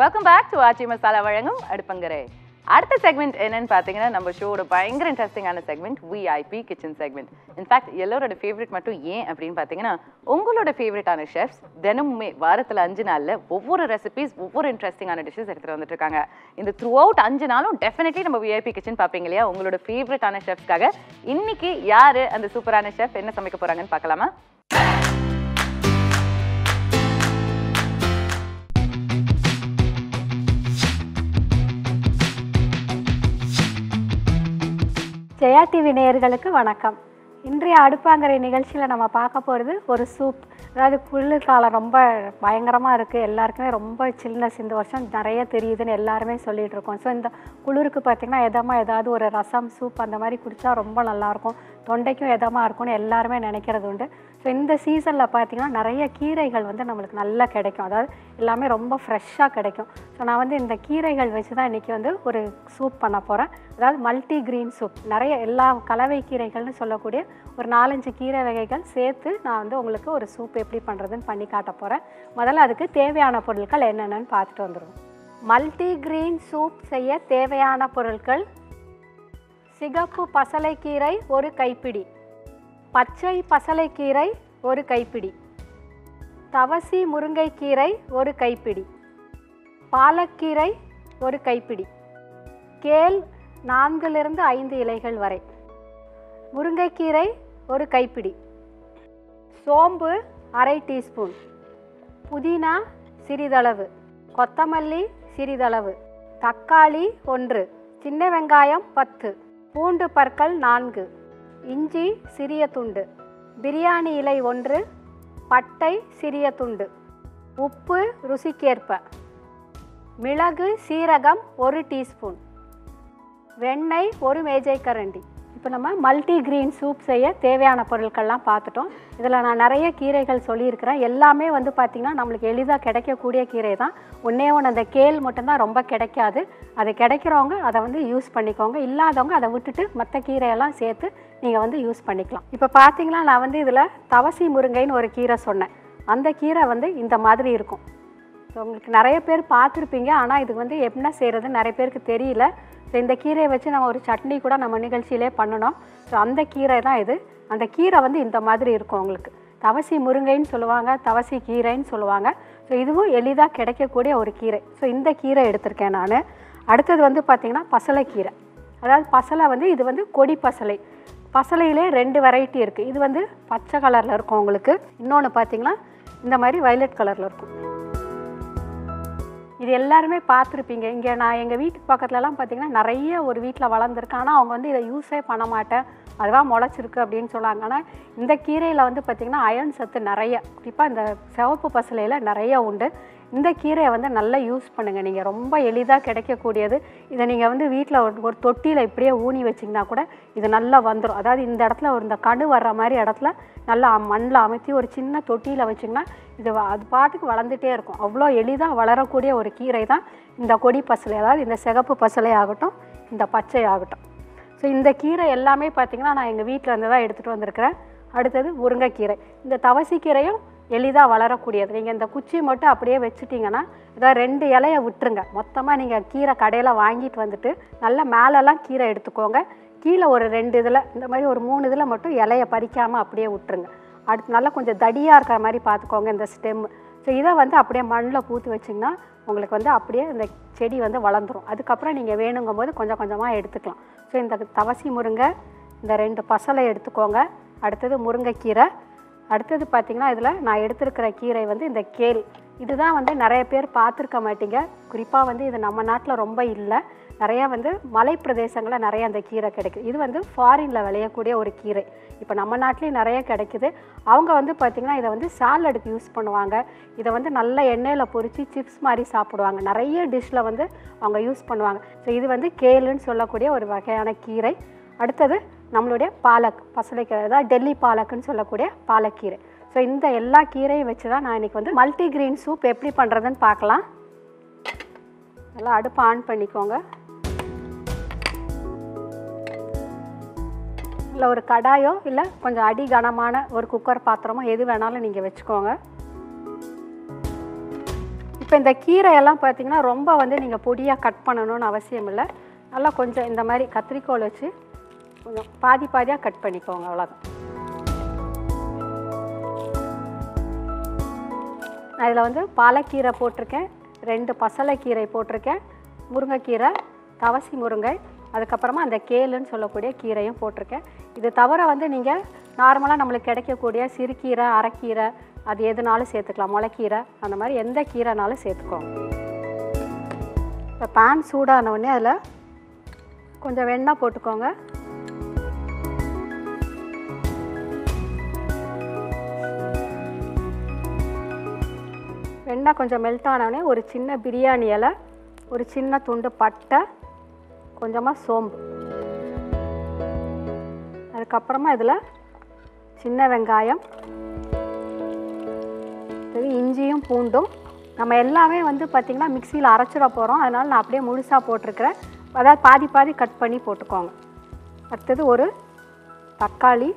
Welcome back to Aachi Masala வழங்கும் அடுப்பங்கரை. அடுத்த segment என்னன்னு பார்த்தீங்கன்னா நம்ம ஷோட பயங்கர இன்ட்ரெஸ்டிங்கான segment VIP kitchen segment in fact எல்லாரோட ஃபேவரட் மட்டும் ஏன் அப்படின்னு பார்த்தீங்கன்னா உங்களோட ஃபேவரட்டான ஷெஃப்ஸ் தினமுமே வாரத்தில் அஞ்சு நாளில் ஒவ்வொரு ரெசிபிஸ் ஒவ்வொரு இன்ட்ரெஸ்டிங்கான டிஷ்ஷஸ் எடுத்துகிட்டு வந்துட்டு இருக்காங்க. இந்த த்ரூ அவுட் அஞ்சு நாளும் டெஃபினெட்லி நம்ம விஐபி கிச்சன் பார்ப்பீங்க இல்லையா? உங்களோட ஃபேவரட்டான ஷெஃப்ஸ்க்காக இன்னைக்கு யார் அந்த சூப்பரான ஷெஃப் என்ன சமைக்க போகிறாங்கன்னு பார்க்கலாமா ஜெயா டிவி நேயர்களுக்கு வணக்கம். இன்றைய அடுப்பாங்கரை நிகழ்ச்சியில் நம்ம பார்க்க போகிறது ஒரு சூப் அதாவது குளிர்காலம் ரொம்ப பயங்கரமாக இருக்குது எல்லாருக்குமே ரொம்ப சில்னஸ் இந்த வருஷம் நிறைய தெரியுதுன்னு எல்லாருமே சொல்லிகிட்ருக்கோம் இருக்கோம். ஸோ இந்த குளிருக்கு பார்த்திங்கன்னா எதமாக ஏதாவது ஒரு ரசம் சூப் அந்த மாதிரி குடித்தா ரொம்ப நல்லாயிருக்கும் தொண்டைக்கும் எதமாக இருக்கும்னு எல்லாருமே நினைக்கிறது உண்டு. ஸோ இந்த சீசனில் பார்த்திங்கன்னா நிறைய கீரைகள் வந்து நம்மளுக்கு நல்லா கிடைக்கும். அதாவது எல்லாமே ரொம்ப ஃப்ரெஷ்ஷாக கிடைக்கும். ஸோ நான் வந்து இந்த கீரைகள் வச்சு தான் இன்றைக்கி வந்து ஒரு சூப் பண்ண போகிறேன் அதாவது மல்டி கிரீன் சூப் நிறைய எல்லா கலவை கீரைகள்னு சொல்லக்கூடிய ஒரு நாலஞ்சு கீரை வகைகள் சேர்த்து நான் வந்து உங்களுக்கு ஒரு சூப் எப்படி பண்ணுறதுன்னு பண்ணி காட்ட போகிறேன் முதல்ல அதுக்கு தேவையான பொருட்கள் என்னென்னு பார்த்துட்டு வந்துடுவோம் மல்டி கிரீன் சூப் செய்ய தேவையான பொருட்கள் சிகப்பு பசலைக்கீரை ஒரு கைப்பிடி. பச்சை பசலைக்கீரை ஒரு கைப்பிடி. தவசி முருங்கைக்கீரை ஒரு கைப்பிடி. பாலக்கீரை ஒரு கைப்பிடி. கேல் நான்கிலிருந்து ஐந்து இலைகள் வரை. முருங்கைக்கீரை ஒரு கைப்பிடி. சோம்பு அரை டீஸ்பூன். புதினா சிறிதளவு. கொத்தமல்லி சிறிதளவு. தக்காளி ஒன்று. சின்ன வெங்காயம் பத்து. பூண்டு பற்கள் நான்கு. இஞ்சி சிறிய துண்டு. பிரியாணி இலை ஒன்று பட்டை சிறிய துண்டு. உப்பு ருசிக்கேற்ப. மிளகு சீரகம் ஒரு டீஸ்பூன். வெண்ணெய் ஒரு மேஜைக்கரண்டி இப்போ நம்ம மல்டி கிரீன் சூப் செய்ய தேவையான பொருட்கள்லாம் பார்த்துட்டோம். இதில் நான் நிறைய கீரைகள் சொல்லியிருக்கிறேன். எல்லாமே வந்து பார்த்திங்கன்னா நம்மளுக்கு எளிதாக கிடைக்கக்கூடிய கீரை தான். ஒன்றே ஒன்று அந்த கேல் மட்டும்தான் ரொம்ப கிடைக்காது. அது கிடைக்கிறவங்க அதை வந்து யூஸ் பண்ணிக்கோங்க. இல்லாதவங்க அதை விட்டுட்டு மற்ற கீரையெல்லாம் சேர்த்து நீங்கள் வந்து யூஸ் பண்ணிக்கலாம். இப்போ பார்த்தீங்கன்னா நான் வந்து இதில் தவசி முருங்கைன்னு ஒரு கீரை சொன்னேன். அந்த கீரை வந்து இந்த மாதிரி இருக்கும். ஸோ உங்களுக்கு நிறைய பேர் பார்த்துருப்பீங்க. ஆனால் இது வந்து என்ன செய்கிறதுன்னு நிறைய பேருக்கு தெரியல. ஸோ இந்த கீரையை வச்சு நம்ம ஒரு சட்னி கூட நம்ம நிகழ்ச்சியிலே பண்ணணும். ஸோ அந்த கீரை தான் இது. அந்த கீரை வந்து இந்த மாதிரி இருக்கும் உங்களுக்கு. தவசி முருங்கைன்னு சொல்லுவாங்க தவசி கீரைன்னு சொல்லுவாங்க. ஸோ இதுவும் எளிதாக கிடைக்கக்கூடிய ஒரு கீரை. ஸோ இந்த கீரை எடுத்திருக்கேன் நான். அடுத்தது வந்து பார்த்திங்கன்னா பசலைக்கீரை. அதாவது பசலை வந்து இது வந்து கொடி பசலை. பசலையிலே ரெண்டு வெரைட்டி இருக்குது இது வந்து பச்சை கலரில் இருக்கும் உங்களுக்கு. இன்னொன்று பார்த்தீங்கன்னா இந்த மாதிரி வைலட் கலரில் இருக்கும். இது எல்லாருமே பார்த்துருப்பீங்க. இங்கே நான் எங்கள் வீட்டுக்கு பக்கத்துலலாம் பார்த்தீங்கன்னா நிறைய ஒரு வீட்டில் வளர்ந்துருக்கு ஆனால் அவங்க வந்து இதை யூஸே பண்ண மாட்டேன். அதுவாக முளைச்சிருக்கு அப்படின்னு சொன்னாங்க. ஆனால் இந்த கீரையில் வந்து பார்த்திங்கன்னா அயன் சத்து நிறைய. குறிப்பாக இந்த சிவப்பு பசலையில் நிறைய உண்டு. இந்த கீரையை வந்து நல்லா யூஸ் பண்ணுங்கள் நீங்கள் ரொம்ப எளிதாக கிடைக்கக்கூடியது. இதை நீங்கள் வந்து வீட்டில் ஒரு தொட்டியில் இப்படியே ஊனி வச்சிங்கன்னா கூட இது நல்லா வந்துடும் அதாவது இந்த இடத்துல ஒரு இந்த கணு வர்ற மாதிரி இடத்துல நல்லா மண்ணில் அமைத்தி ஒரு சின்ன தொட்டியில் வச்சிங்கன்னா இது அது பாட்டுக்கு வளர்ந்துட்டே இருக்கும். அவ்வளோ எளிதாக வளரக்கூடிய ஒரு கீரை தான் இந்த கொடி பசலை. அதாவது இந்த சிகப்பு பசலை ஆகட்டும் இந்த பச்சை ஆகட்டும். ஸோ இந்த கீரை எல்லாமே பார்த்திங்கன்னா நான் எங்கள் வீட்டில் இருந்து தான் எடுத்துகிட்டு வந்திருக்கிறேன். அடுத்தது முருங்கைக்கீரை இந்த தவசிக்கீரையும் எளிதாக வளரக்கூடியது. நீங்கள் இந்த குச்சி மட்டும் அப்படியே வச்சுட்டிங்கன்னா இதை ரெண்டு இலையை விட்டுருங்க. மொத்தமாக நீங்கள் கீரை கடையில் வாங்கிட்டு வந்துட்டு நல்லா மேலெல்லாம் கீரை எடுத்துக்கோங்க. கீழே ஒரு ரெண்டு இதில் இந்த மாதிரி ஒரு மூணு இதில் மட்டும் இலையை பறிக்காமல் அப்படியே விட்டுருங்க. அடுத்து நல்லா கொஞ்சம் தடியாக இருக்கிற மாதிரி பார்த்துக்கோங்க இந்த ஸ்டெம். ஸோ இதை வந்து அப்படியே மண்ணில் பூத்து வச்சிங்கன்னா உங்களுக்கு வந்து அப்படியே இந்த செடி வந்து வளர்ந்துரும். அதுக்கப்புறம் நீங்கள் வேணுங்கும் போது கொஞ்சம் கொஞ்சமாக எடுத்துக்கலாம். ஸோ இந்த தவசி முருங்கை இந்த ரெண்டு பசலை எடுத்துக்கோங்க. அடுத்தது முருங்கைக்கீரை அடுத்தது பார்த்திங்கன்னா இதில் நான் எடுத்திருக்கிற கீரை வந்து இந்த கேல். இதுதான் வந்து நிறைய பேர் பார்த்துருக்க மாட்டீங்க. குறிப்பாக வந்து இது நம்ம நாட்டில் ரொம்ப இல்லை. நிறையா வந்து மலை பிரதேசங்களில் நிறைய அந்த கீரை கிடைக்குது. இது வந்து ஃபாரினில் விளையக்கூடிய ஒரு கீரை. இப்போ நம்ம நாட்டிலையும் நிறைய கிடைக்குது. அவங்க வந்து பார்த்திங்கன்னா இதை வந்து சாலடுக்கு யூஸ் பண்ணுவாங்க. இதை வந்து நல்ல எண்ணெயில் பொரித்து சிப்ஸ் மாதிரி சாப்பிடுவாங்க. நிறைய டிஷ்ஷில் வந்து அவங்க யூஸ் பண்ணுவாங்க. ஸோ இது வந்து கேலுன்னு சொல்லக்கூடிய ஒரு வகையான கீரை. அடுத்தது நம்மளுடைய பாலக் பசலைக்கீரை அதாவது டெல்லி பாலக்குன்னு சொல்லக்கூடிய பாலக்கீரை. ஸோ இந்த எல்லா கீரையும் வச்சு தான் நான் இன்றைக்கி வந்து மல்டி கிரீன் சூப் எப்படி பண்ணுறதுன்னு பார்க்கலாம். நல்லா அடுப்பு ஆன் பண்ணிக்கோங்க. இல்லை ஒரு கடாயோ இல்லை கொஞ்சம் அடி கனமான ஒரு குக்கர் பாத்திரமோ எது வேணாலும் நீங்கள் வச்சுக்கோங்க. இப்போ இந்த கீரையெல்லாம் பார்த்தீங்கன்னா ரொம்ப வந்து நீங்கள் பொடியாக கட் பண்ணணும்னு அவசியம் இல்லை. நல்லா கொஞ்சம் இந்த மாதிரி கத்திரிக்கோல் வச்சு கொஞ்சம் பாதி பாதியாக கட் பண்ணிக்கோங்க அவ்வளோதான் நான் இதில் வந்து பாலக்கீரை போட்டிருக்கேன் ரெண்டு பசலைக்கீரை போட்டிருக்கேன் முருங்கைக்கீரை தவசி முருங்கை அதுக்கப்புறமா அந்த கேளுன்னு சொல்லக்கூடிய கீரையும் போட்டிருக்கேன். இது தவிர வந்து நீங்கள் நார்மலாக நம்மளுக்கு கிடைக்கக்கூடிய சிறுகீரை அரைக்கீரை அது எதுனாலும் சேர்த்துக்கலாம். முளைக்கீரை அந்த மாதிரி எந்த கீரைனாலும் சேர்த்துக்கோங்க. இப்போ பேன் சூடானவுடனே அதில் கொஞ்சம் வெண்ணெய் போட்டுக்கோங்க. வெண்ணெய் கொஞ்சம் மெல்ட் ஆனவுடனே ஒரு சின்ன பிரியாணி இலை ஒரு சின்ன துண்டு பட்டை கொஞ்சமாக சோம்பு. அதுக்கப்புறமா இதில் சின்ன வெங்காயம் இது இஞ்சியும் பூண்டும். நம்ம எல்லாமே வந்து பார்த்திங்கன்னா மிக்சியில் அரைச்சிட போகிறோம் அதனால் நான் அப்படியே முழுசாக போட்டிருக்கிறேன். அதாவது பாதி பாதி கட் பண்ணி போட்டுக்கோங்க. அடுத்தது ஒரு தக்காளி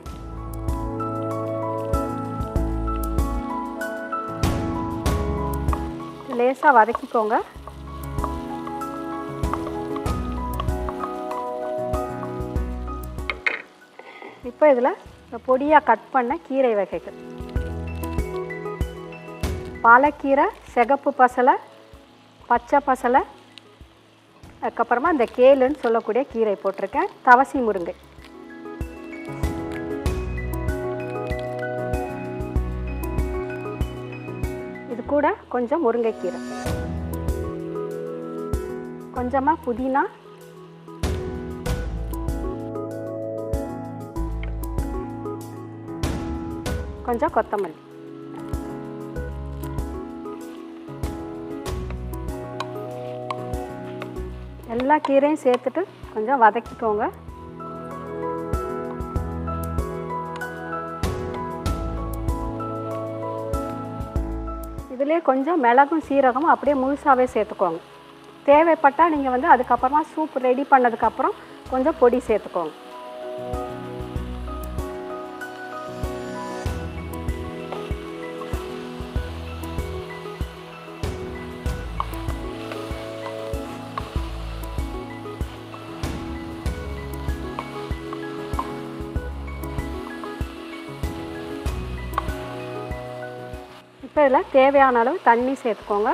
லேசாக வதக்கிக்கோங்க. இப்போ இதில் பொடியாக கட் பண்ண கீரை வகைகள். பாலக்கீரை சிகப்பு பசலை பச்சை பசலை அதுக்கப்புறமா இந்த கேளுன்னு சொல்லக்கூடிய கீரை போட்டிருக்கேன். தவசி முருங்கை. கூட கொஞ்சம் முருங்கைக்கீரை. கொஞ்சமாக புதினா. கொஞ்சம் கொத்தமல்லி. எல்லா கீரையும் சேர்த்துட்டு கொஞ்சம் வதக்கிக்கோங்க. இதுலேயே கொஞ்சம் மிளகும் சீரகமும் அப்படியே முழுசாகவே சேர்த்துக்கோங்க. தேவைப்பட்டால் நீங்கள் வந்து அதுக்கப்புறமா சூப் ரெடி பண்ணதுக்கப்புறம் கொஞ்சம் பொடி சேர்த்துக்கோங்க. இதில் தேவையான அளவு தண்ணி சேர்த்துக்கோங்க.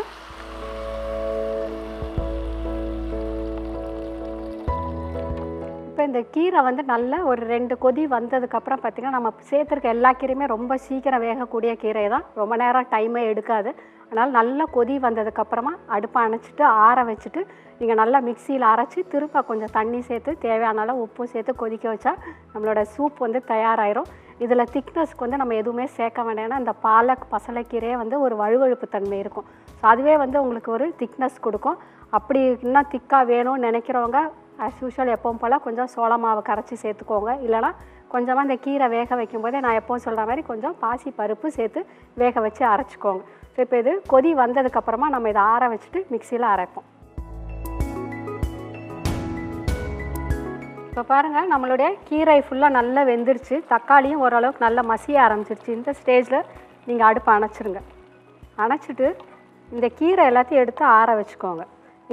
இந்த கீரை வந்து நல்ல ஒரு ரெண்டு கொதி வந்ததுக்கப்புறம் பார்த்திங்கன்னா நம்ம சேர்த்துருக்க எல்லா கீரையுமே ரொம்ப சீக்கிரம் வேகக்கூடிய கீரை தான் ரொம்ப நேரம் டைமே எடுக்காது. அதனால் நல்லா கொதி வந்ததுக்கப்புறமா அடுப்பை அணைச்சிட்டு ஆற வச்சுட்டு நீங்கள் நல்லா மிக்சியில் அரைச்சி திரும்ப கொஞ்சம் தண்ணி சேர்த்து தேவையான அளவு உப்பு சேர்த்து கொதிக்க வச்சா நம்மளோட சூப் வந்து தயாராகிரும் இதில் திக்னஸ்க்கு வந்து நம்ம எதுவுமே சேர்க்க வேண்டாம்னா இந்த பாலக் பசலைக்கீரையே வந்து ஒரு வழுவழுப்பு தன்மை இருக்கும். ஸோ அதுவே வந்து உங்களுக்கு ஒரு திக்னஸ் கொடுக்கும். அப்படி இன்னும் திக்காக வேணும்னு நினைக்கிறவங்க ஆஸ் யூஷுவல் எப்பவும் போல் கொஞ்சம் சோள மாவு கரைச்சி சேர்த்துக்கோங்க. இல்லைனா கொஞ்சமாக இந்த கீரை வேக வைக்கும்போதே நான் எப்போவும் சொல்கிற மாதிரி கொஞ்சம் பாசி பருப்பு சேர்த்து வேக வச்சு அரைச்சிக்கோங்க. ஸோ இப்போ இது கொதி வந்ததுக்கப்புறமா நம்ம இதை ஆற வச்சுட்டு மிக்சியில் அரைப்போம். இப்போ பாருங்கள் நம்மளுடைய கீரை ஃபுல்லாக நல்லா வெந்துருச்சு. தக்காளியும் ஓரளவுக்கு நல்லா மசிய ஆரம்பிச்சிருச்சு. இந்த ஸ்டேஜில் நீங்கள் அடுப்பை அணைச்சிருங்க. அணைச்சிட்டு இந்த கீரை எல்லாத்தையும் எடுத்து ஆற வச்சுக்கோங்க.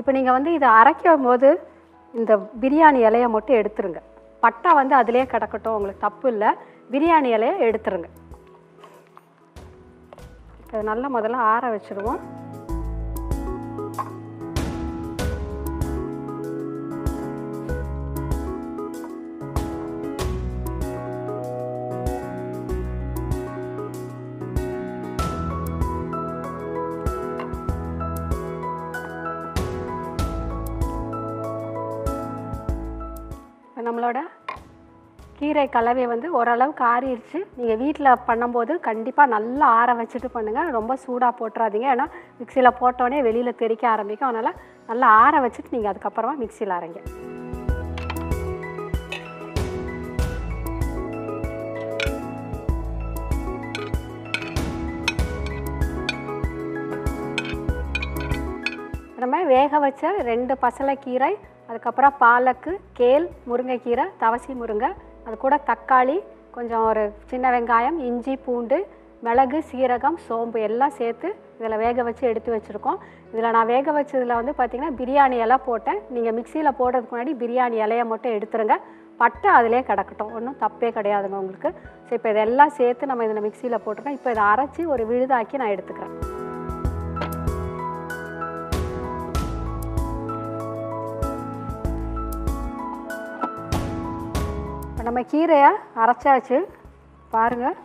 இப்போ நீங்கள் வந்து இதை அரைக்கும் போது இந்த பிரியாணி இலையை மட்டும் எடுத்துருங்க. பட்டா வந்து அதிலே கிடக்கட்டும் உங்களுக்கு தப்பு இல்லை. பிரியாணி இலையை எடுத்துருங்க. இப்போ நல்லா முதல்ல ஆற வச்சுருவோம். நம்மளோட கீரை கலவை வந்து ஓரளவுக்கு ஆறிடுச்சு நீங்கள் வீட்டில் பண்ணும்போது கண்டிப்பாக நல்லா ஆற வச்சுட்டு பண்ணுங்கள் ரொம்ப சூடாக போட்டுறாதீங்க. ஏன்னா மிக்சியில் போட்டோடனே வெளியில் தெறிக்க ஆரம்பிக்கும். அதனால் நல்லா ஆற வச்சுட்டு நீங்கள் அதுக்கப்புறமா மிக்சியில் அரைங்க. நம்ம வேக வச்ச ரெண்டு பசலைக்கீரை அதுக்கப்புறம் பாலக்கு கேல் முருங்கைக்கீரை தவசி முருங்கை அது கூட தக்காளி கொஞ்சம் ஒரு சின்ன வெங்காயம் இஞ்சி பூண்டு மிளகு சீரகம் சோம்பு எல்லாம் சேர்த்து இதில் வேக வச்சு எடுத்து வச்சுருக்கோம். இதில் நான் வேக வச்சதில் வந்து பார்த்திங்கன்னா பிரியாணி இலை போட்டேன். நீங்கள் மிக்சியில் போடுறதுக்கு முன்னாடி பிரியாணி இலையை மட்டும் எடுத்துருங்க. பட்டை அதிலே கிடக்கட்டும். ஒன்றும் தப்பே கிடையாதுங்க உங்களுக்கு. ஸோ இப்போ இதெல்லாம் சேர்த்து நம்ம இதில் மிக்சியில் போட்டிருக்கோம். இப்போ இதை அரைச்சி ஒரு விழுதாக்கி நான் எடுத்துக்கிறேன். நம்ம கீரையை அரைச்சாச்சு பாருங்கள்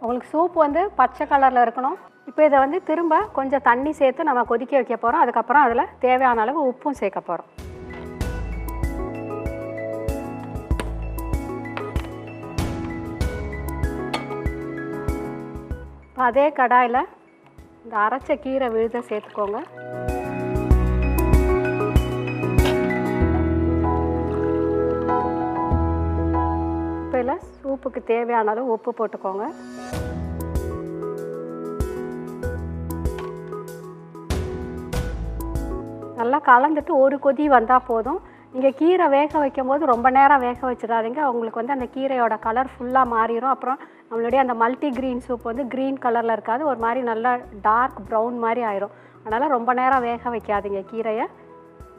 உங்களுக்கு சூப் வந்து பச்சை கலரில் இருக்கணும். இப்போ இதை வந்து திரும்ப கொஞ்சம் தண்ணி சேர்த்து நம்ம கொதிக்க வைக்க போகிறோம் அதுக்கப்புறம் அதில் தேவையான அளவு உப்பும் சேர்க்க போகிறோம் இப்போ அதே கடாயில் இந்த அரைச்ச கீரை விழுத சேர்த்துக்கோங்க. உப்புக்கு சூப்புக்கு தேவையான அளவு உப்பு போட்டுக்கோங்க. நல்லா கலந்துட்டு ஒரு கொதி வந்தால் போதும். நீங்கள் கீரை வேக வைக்கும் போது ரொம்ப நேரம் வேக வச்சிடாதீங்க. உங்களுக்கு வந்து அந்த கீரையோட கலர் ஃபுல்லாக மாறிடும் அப்புறம் நம்மளுடைய அந்த மல்டி க்ரீன் சூப் வந்து க்ரீன் கலரில் இருக்காது. ஒரு மாதிரி நல்லா டார்க் ப்ரௌன் மாதிரி ஆயிரும். அதனால் ரொம்ப நேரம் வேக வைக்காதீங்க கீரையை.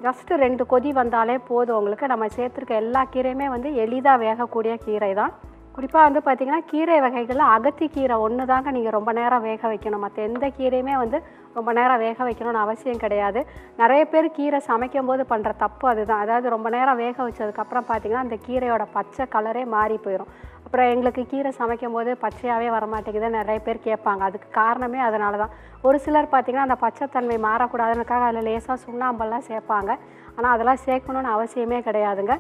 ஜஸ்ட்டு ரெண்டு கொதி வந்தாலே போதும். உங்களுக்கு நம்ம சேர்த்துருக்க எல்லா கீரையுமே வந்து எளிதாக வேகக்கூடிய கீரை தான் குறிப்பாக வந்து பார்த்திங்கன்னா கீரை வகைகளில் அகத்தி கீரை ஒன்று தாங்க நீங்கள் ரொம்ப நேரம் வேக வைக்கணும். மற்ற எந்த கீரையுமே வந்து ரொம்ப நேரம் வேக வைக்கணும்னு அவசியம் கிடையாது. நிறைய பேர் கீரை சமைக்கும் போது பண்ணுற தப்பு அதுதான். அதாவது ரொம்ப நேரம் வேக வச்சதுக்கப்புறம் பார்த்திங்கன்னா அந்த கீரையோட பச்சை கலரே மாறி போயிடும் அப்புறம் எங்களுக்கு கீரை சமைக்கும் போது பச்சையாகவே வரமாட்டேங்குதுன்னு நிறைய பேர் கேட்பாங்க. அதுக்கு காரணமே அதனால தான் ஒரு சிலர் பார்த்திங்கன்னா அந்த பச்சைத்தன்மை மாறக்கூடாதுனுக்காக அதில் லேசாக சுண்ணாம்பெல்லாம் சேர்ப்பாங்க. ஆனால் அதெல்லாம் சேர்க்கணுன்னு அவசியமே கிடையாதுங்க.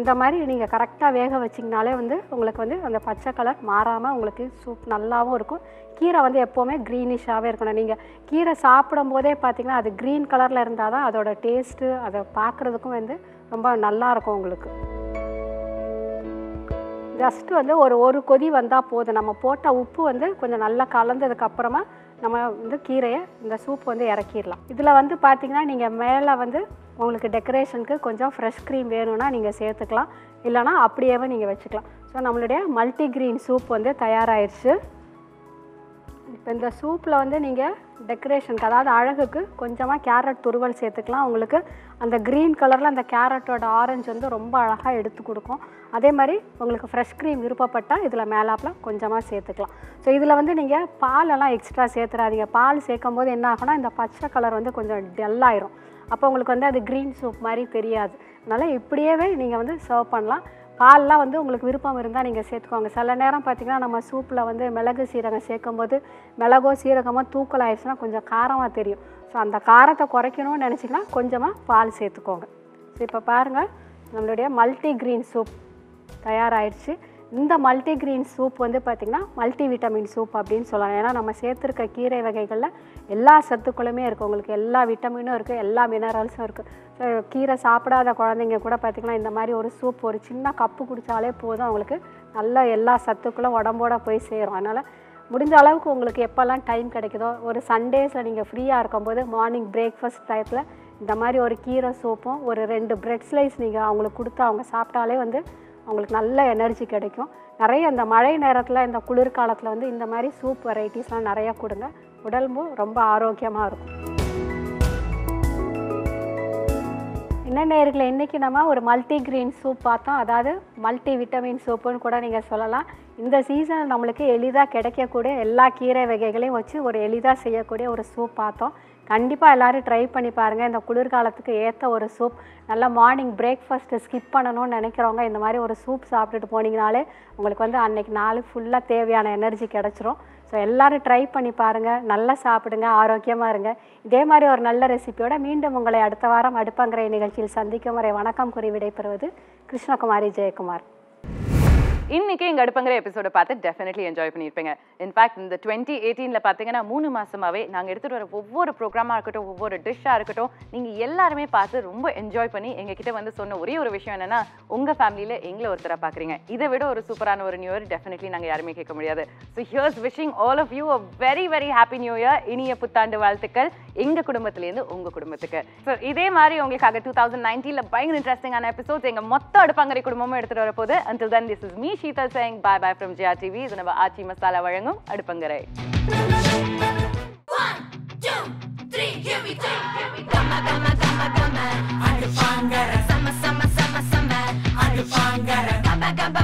இந்த மாதிரி நீங்கள் கரெக்டாக வேக வச்சிங்கனாலே வந்து உங்களுக்கு வந்து அந்த பச்சை கலர் மாறாமல் உங்களுக்கு சூப் நல்லாவும் இருக்கும். கீரை வந்து எப்போவுமே க்ரீனிஷாகவே இருக்கணும். நீங்கள் கீரை சாப்பிடும் போதே பார்த்தீங்கன்னா அது க்ரீன் கலரில் இருந்தால் தான் அதோட டேஸ்ட்டு அதை பார்க்குறதுக்கும் வந்து ரொம்ப நல்லாயிருக்கும் உங்களுக்கு. ஜஸ்ட்டு வந்து ஒரு ஒரு கொதி வந்தால் போதும். நம்ம போட்ட உப்பு வந்து கொஞ்சம் நல்லா கலந்ததுக்கப்புறமா நம்ம வந்து கீரையை இந்த சூப் வந்து இறக்கிடலாம். இதில் வந்து பார்த்தீங்கன்னா நீங்கள் மேலே வந்து உங்களுக்கு டெக்கரேஷனுக்கு கொஞ்சம் ஃப்ரெஷ் க்ரீம் வேணும்னா நீங்கள் சேர்த்துக்கலாம். இல்லைனா அப்படியேவே நீங்கள் வச்சுக்கலாம். ஸோ நம்மளுடைய மல்டிக்ரீன் சூப் வந்து தயாராகிடுச்சு இப்போ இந்த சூப்பில் வந்து நீங்கள் டெக்கரேஷனுக்கு அதாவது அழகுக்கு கொஞ்சமாக கேரட் துருவல் சேர்த்துக்கலாம். உங்களுக்கு அந்த க்ரீன் கலரில் அந்த கேரட்டோட ஆரஞ்சு வந்து ரொம்ப அழகாக எடுத்து கொடுக்கும். அதே மாதிரி உங்களுக்கு ஃப்ரெஷ் க்ரீம் விருப்பப்பட்டால் இதில் மேலாப்பில் கொஞ்சமாக சேர்த்துக்கலாம். ஸோ இதில் வந்து நீங்கள் பாலெல்லாம் எக்ஸ்ட்ரா சேர்த்துறாதீங்க. பால் சேர்க்கும் போது என்ன ஆகும்னா இந்த பச்சை கலர் வந்து கொஞ்சம் டல்லாயிரும் அப்போ உங்களுக்கு வந்து அது க்ரீன் சூப் மாதிரி தெரியாது. அதனால் இப்படியே நீங்கள் வந்து சர்வ் பண்ணலாம். பால்லாம் வந்து உங்களுக்கு விருப்பம் இருந்தால் நீங்கள் சேர்த்துக்கோங்க. சில நேரம் பார்த்தீங்கன்னா நம்ம சூப்பில் வந்து மிளகு சீரகம் சேர்க்கும்போது மிளகோ சீரகமோ தூக்கல் ஆயிடுச்சுன்னா கொஞ்சம் காரமாக தெரியும். ஸோ அந்த காரத்தை குறைக்கணும்னு நினச்சிங்கன்னா கொஞ்சமாக பால் சேர்த்துக்கோங்க. ஸோ இப்போ பாருங்கள் நம்மளுடைய மல்டி க்ரீன் சூப் தயாராகிடுச்சு இந்த மல்டிக்ரீன் சூப் வந்து பார்த்திங்கன்னா மல்டி விட்டமின் சூப் அப்படின்னு சொல்லலாம். ஏன்னா நம்ம சேர்த்துருக்க கீரை வகைகளில் எல்லா சத்துக்களுமே இருக்குது உங்களுக்கு எல்லா விட்டமினும் இருக்குது எல்லா மினரல்ஸும் இருக்குது கீரை சாப்பிடாத குழந்தைங்க கூட பார்த்திங்கன்னா இந்த மாதிரி ஒரு சூப் ஒரு சின்ன கப்பு குடித்தாலே போதும். அவங்களுக்கு நல்ல எல்லா சத்துக்களும் உடம்போட போய் சேரும். அதனால் முடிஞ்ச அளவுக்கு உங்களுக்கு எப்போல்லாம் டைம் கிடைக்குதோ ஒரு சண்டேஸில் நீங்கள் ஃப்ரீயாக இருக்கும்போது மார்னிங் பிரேக்ஃபாஸ்ட் டைப்பில் இந்த மாதிரி ஒரு கீரை சூப்பும் ஒரு ரெண்டு பிரெட் ஸ்லைஸ் நீங்கள் அவங்களுக்கு கொடுத்து அவங்க சாப்பிட்டாலே வந்து அவங்களுக்கு நல்ல எனர்ஜி கிடைக்கும். நிறைய இந்த மழை நேரத்தில் இந்த குளிர்காலத்தில் வந்து இந்த மாதிரி சூப் வெரைட்டிஸ்லாம் நிறையா கொடுங்க. உடம்பும் ரொம்ப ஆரோக்கியமாக இருக்கும். என்ன நேர்களை இன்றைக்கி நம்ம ஒரு மல்டி கிரீன் சூப் பார்த்தோம். அதாவது மல்டி விட்டமின் சூப்புன்னு கூட நீங்கள் சொல்லலாம். இந்த சீசன் நம்மளுக்கு எளிதாக கிடைக்கக்கூடிய எல்லா கீரை வகைகளையும் வச்சு ஒரு எளிதாக செய்யக்கூடிய ஒரு சூப் பார்த்தோம். கண்டிப்பாக எல்லோரும் ட்ரை பண்ணி பாருங்கள் இந்த குளிர்காலத்துக்கு ஏற்ற ஒரு சூப் நல்லா மார்னிங் பிரேக்ஃபாஸ்ட்டு ஸ்கிப் பண்ணணும்னு நினைக்கிறவங்க இந்த மாதிரி ஒரு சூப் சாப்பிட்டுட்டு போனீங்கனாலே உங்களுக்கு வந்து அன்றைக்கி நாள் ஃபுல்லாக தேவையான எனர்ஜி கிடச்சிரும். ஸோ எல்லோரும் ட்ரை பண்ணி பாருங்கள் நல்லா சாப்பிடுங்க. ஆரோக்கியமாக இருங்க. இதே மாதிரி ஒரு நல்ல ரெசிபியோட மீண்டும் உங்களை அடுத்த வாரம் அடுப்பங்கரை நிகழ்ச்சியில் சந்திக்கும் வரை வணக்கம் கூறி விடைபெறுவது கிருஷ்ணகுமாரி ஜெயக்குமார். இன்னைக்கு எங்க அடுப்பங்கிற எபிசோட பார்த்து டெஃபினெட்லி என்ஜாய் பண்ணியிருப்பீங்க. இன்ஃபேக்ட் இந்த டுவெண்ட்டி எயிட்டீன்ல பார்த்தீங்கன்னா மூணு மாசமாவே நாங்க எடுத்துட்டு வர ஒவ்வொரு ப்ரோக்ராமா இருக்கட்டும் ஒவ்வொரு டிஷ்ஷா இருக்கட்டும் நீங்க எல்லாருமே பார்த்து ரொம்ப என்ஜாய் பண்ணி எங்ககிட்ட வந்து சொன்ன ஒரே ஒரு விஷயம் என்னன்னா உங்க ஃபேமிலியில எங்களை ஒருத்தரா பாக்குறீங்க. இதை விட ஒரு சூப்பரான ஒரு நியூ இயர் டெஃபினெட்லி நாங்க யாருமே கேட்க முடியாது. So here's wishing all of you a very very happy new year இனிய புத்தாண்டு வாழ்த்துக்கள். எங்க குடும்பத்திலேருந்து உங்க குடும்பத்துக்கு. ஸோ இதே மாதிரி உங்களுக்காக டூ தௌசண்ட் நைன்டீன்ல பயங்கர இன்ட்ரெஸ்டிங்கான எபிசோட்ஸ் எங்க மொத்த அடுப்பாங்கரை குடும்பமும் எடுத்துட்டு வர போது until then this is me Sheetal saying bye bye from Jaya TV இது நம்ம ஆச்சி மசாலா வழங்கும் அடுப்பங்கரை One, two, three, here we go. Gama, gama, gama, gama. அடுப்பாங்கர. சம, சம, சம, சம. அடுப்பாங்கர. கப, கப,